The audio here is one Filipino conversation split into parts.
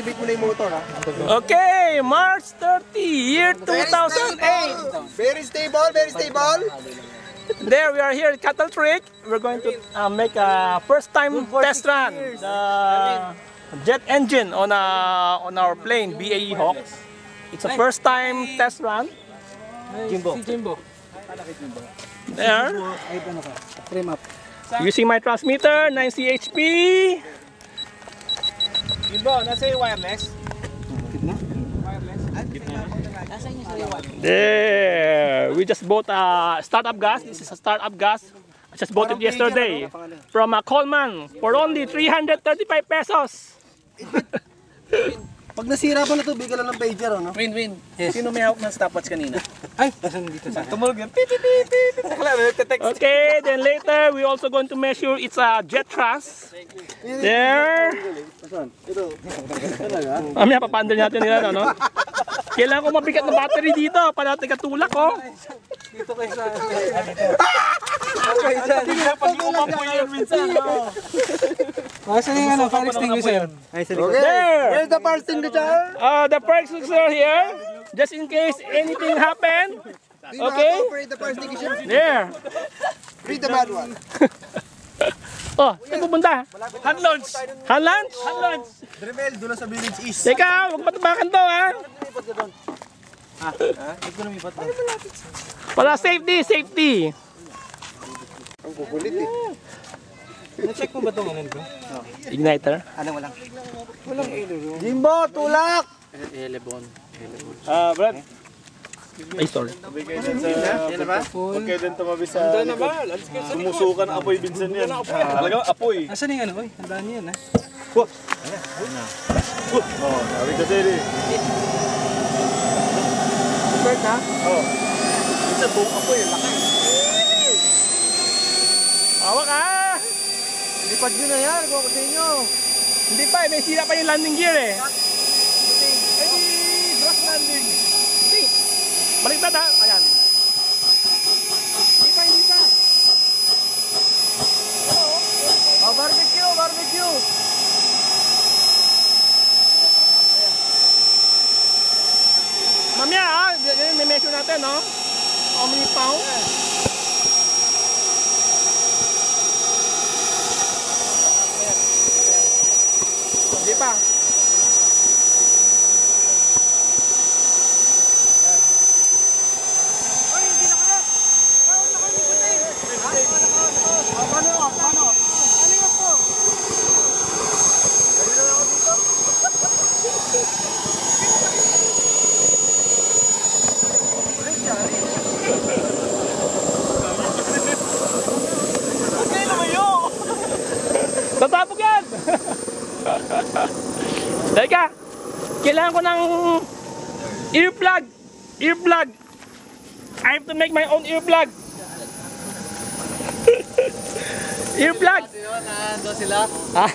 Activate mo na yung motor ha. Okay, March 30, year 2008. Very stable, very stable. There we are here at Cattle Creek. We're going to uh, make a first time test run the jet engine on a, on our plane BAE Hawk. It's a first time test run. Jimbo. Jimbo. There. Ay, ano ka? Trim up. Using my transmitter, 9 CHP. Jimbo, nasa yung wireless? There. We just bought a startup gas. This is a startup gas. I just bought it yesterday from a Coleman for only 335 pesos. Pag nasira pa na to, bigyan lang ng pager, ano? Win, win. Sino may hawak ng stopwatch kanina? Ay, nasan dito sa akin? Tumulog yan. Pip, pip, pip, pip. Wala, nagte-text. Okay, then later we also going to measure its uh, jet thrust. There. Ito. Talaga? Mamaya papaandar natin nila, no? Kailangan ko mabigat na battery dito para tigatulak ko. Dito kayo sa... Pag umampo yan minsan. no? Saan yung ano? Fire extinguisher? Ay, sa likod. There. Where's the fire extinguisher? Uh, the fire extinguisher here, just in case anything happen. Okay. the fire extinguisher? There. Read the manual. Oh, saan pupunta? Hand launch. Hand lunch? Hand launch. Dremel, doon sa village east. Teka, huwag matabakan to, ha? Para safety, safety. Ang kukulit eh. Na-check mo ba itong ano ko? Igniter. Ano, walang? Walang Jimbo, tulak! Ah, Brad. Ay, sorry. Sabi kayo dyan sa... Yan na ba? Huwag kayo dun tumabi sa... na ba? Sumusukan ang apoy binsan yan. Talagang apoy. Asan yung ano? Uy, handaan niyo yan ha. Oh, sabi kasi eh. Bert ha? Oh. Minsan buong apoy, laki. Hawak ka! Lipad nyo na yan, kung sa inyo. Hindi pa, eh, may sira pa yung landing gear eh. Ay, brush landing. Hindi. Baliktad ha. Ayan. Hindi pa, hindi pa. Oh, barbecue, barbecue. Mamaya ha, y- may measure natin, no? How many pounds? Hindi pa. Ay, hindi na ka. Paano na kami ko eh? Ha? Oh, paano? Paano? Ano yung po? Dali na ako dito. Okay, lumayo. Tatapog yan! Teka, kailangan ko ng earplug. Earplug. I have to make my own earplug. earplug. Nando sila. Ah.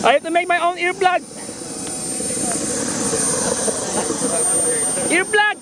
I have to make my own earplug. Earplug.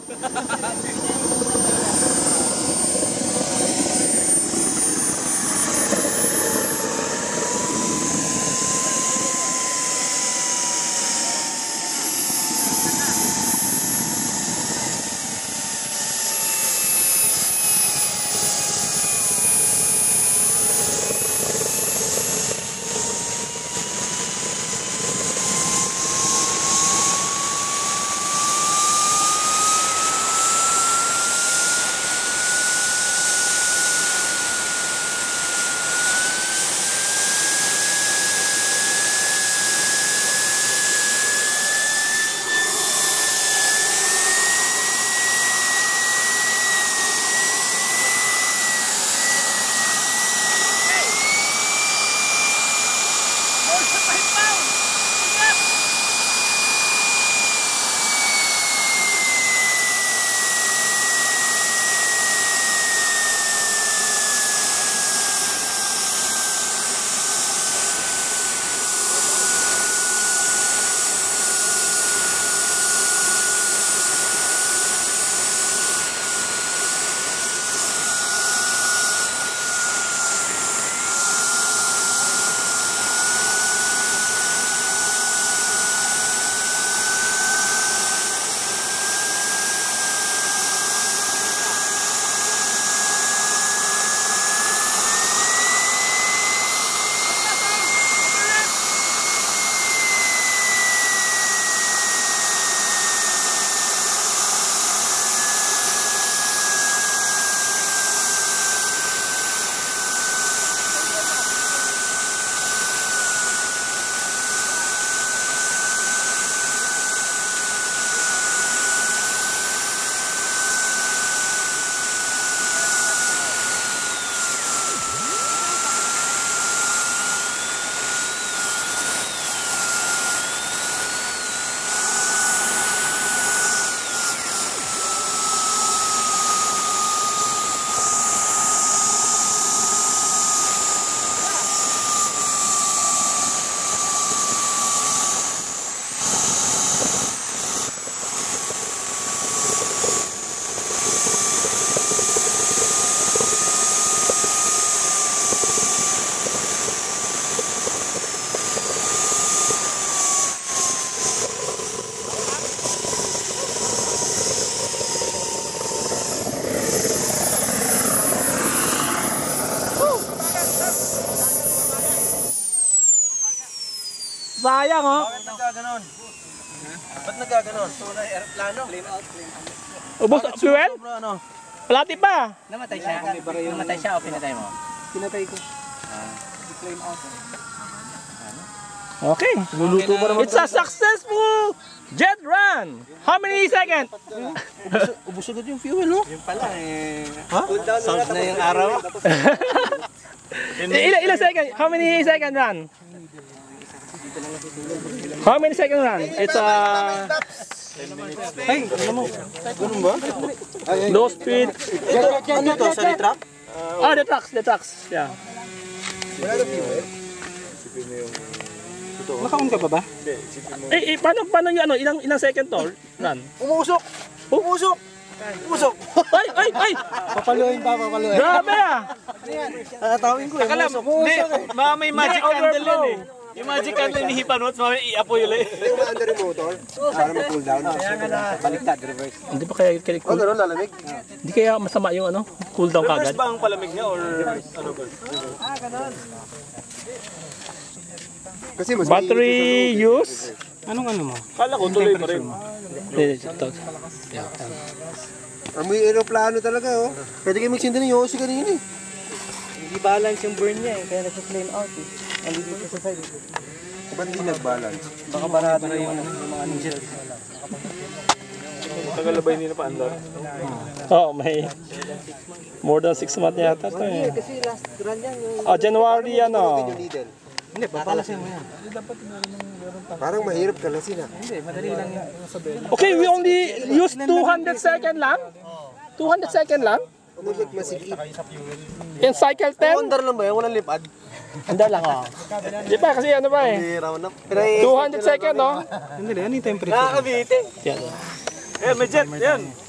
Sayang oh. Bakit nagkaganon? Ba't nagkaganon? Tunay aeroplano. Clean out, clean out. Ubos fuel? Sobra ano? Palati pa. Namatay siya? Namatay siya o pinatay mo? Pinatay ko. Okay. Luluto pa naman. It's a successful jet run. How many seconds? Ubus agad yung fuel, no? Yung pala eh. Ha? Sound na yung araw. ilan, ilan second? How many second run? How many second run? It's a Ay, ano mo? Ganun ba? low speed. Ano to? Sa truck? Oh, the trucks, the trucks. Yeah. Nakaon ka pa ba? Eh, eh paano, paano yung ano, ilang, ilang second to run? Umusok! Umusok! Umusok! Ay, ay, ay! Papaluin pa, papaluin. Grabe ah! Tatawin ko eh. Umusok, umusok eh. Mga may magic Hindi, candle yan eh. Yung magic candle ni Hipanot, mga i-apoy ulit. Hindi pa kaya kaya cool, Gano'n lalamig? hindi kaya masama yung ano, cool down Reverse kagad. ba ang palamig niya or ano ba? Kasi mas Battery use. Anong ano mo? Kala ko tuloy pa rin. Ito. Amoy aeroplano talaga oh. Pwede kayo magsinda ng Yossi kanina eh. Hindi balance yung burn niya eh. Kaya nasa-flame out eh. Andi dito sa side. Ba't di nag-balance? Baka barado na yung, ano, yung mga ninja. Tagal na ba hindi na paandar? Oh, may more than 6 months yata to eh. Kasi last run yan yung... Oh, January ano. Yung needle. Hindi, papalasin mo yan. Parang mahirap kalasin ah. Hindi, madali lang yan. Okay, we only use 200 second lang. 200 second lang. Umusok masigit. In cycle 10. Under lang ba yan? Walang lipad? Hindi lang oh. Di ba kasi ano ba eh. round up. Pero eh, 200 second no. Hindi, ano yung temperature? Nakakabiti. Yan. Eh, may jet. Yan.